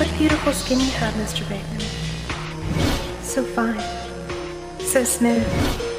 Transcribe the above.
What beautiful skin you have, Mr. Bateman. So fine. So smooth.